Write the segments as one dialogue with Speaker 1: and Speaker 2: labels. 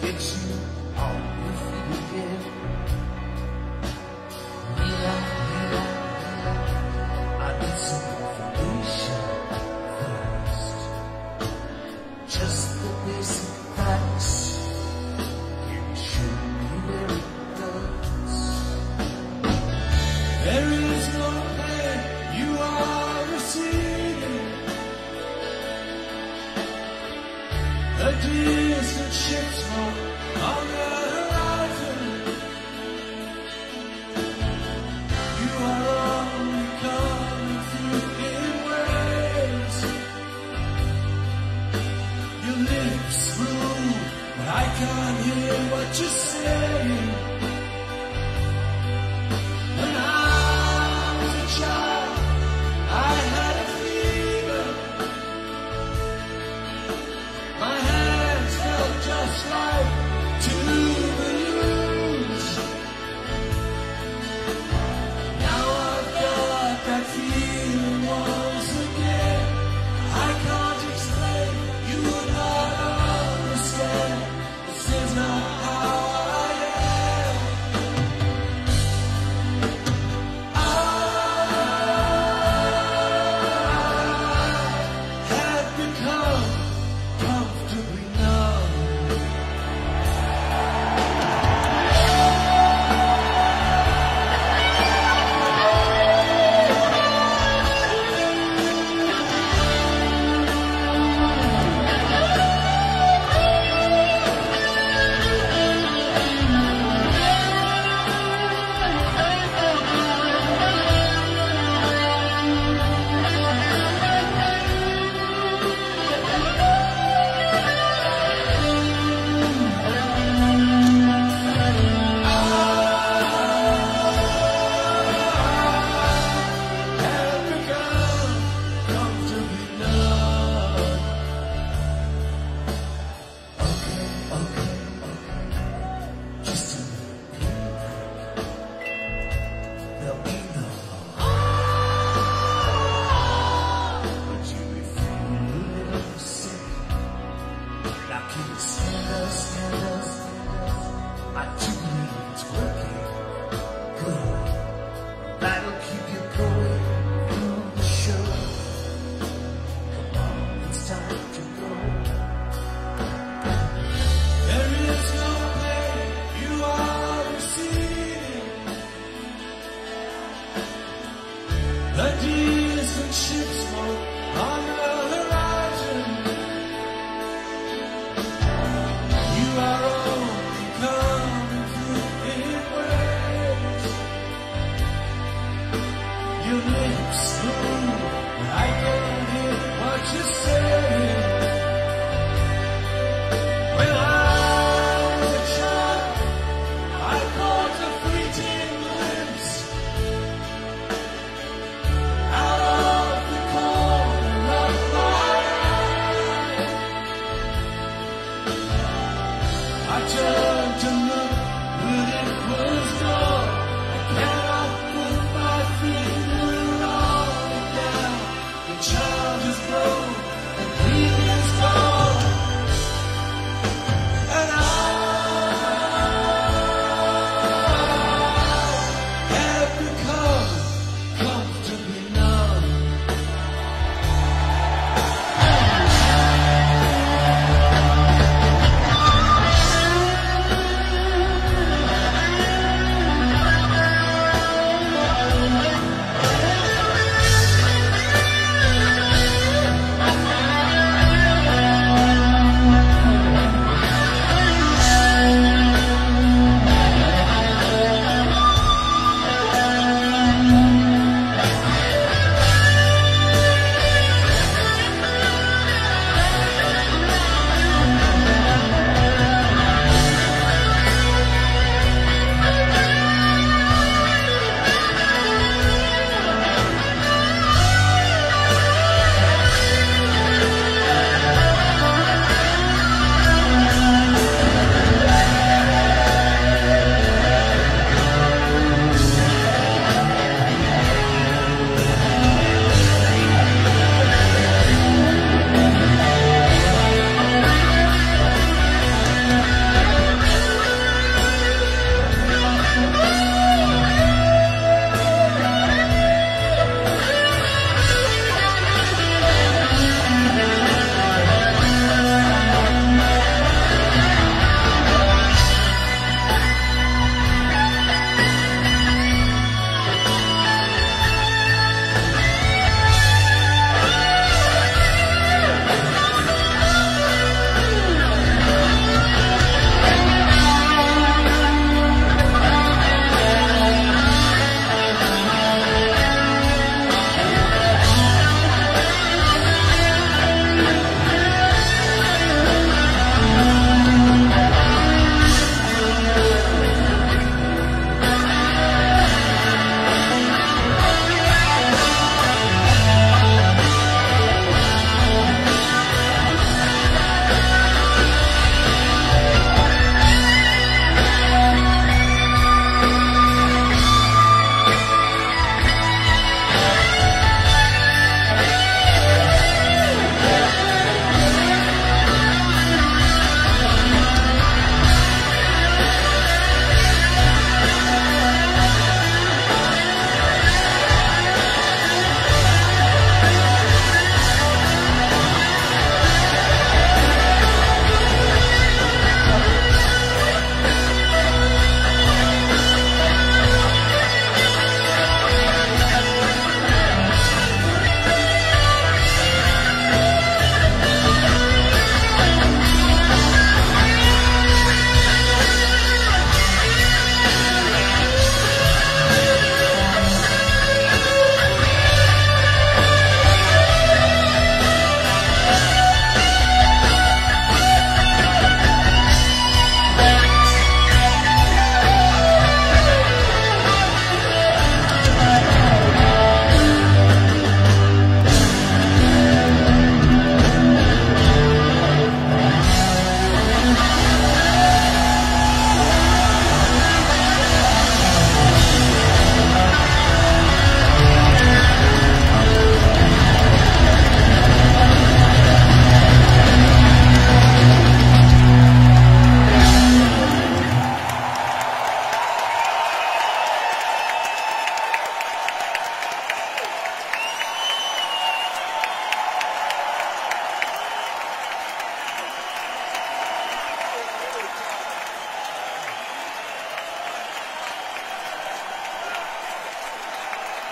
Speaker 1: get you on your feet again. Mila, Mila, Mila, I need some information first. Just the basic say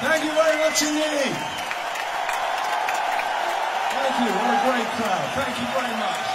Speaker 2: Thank you very much indeed. Thank you. What a great crowd. Thank you very much.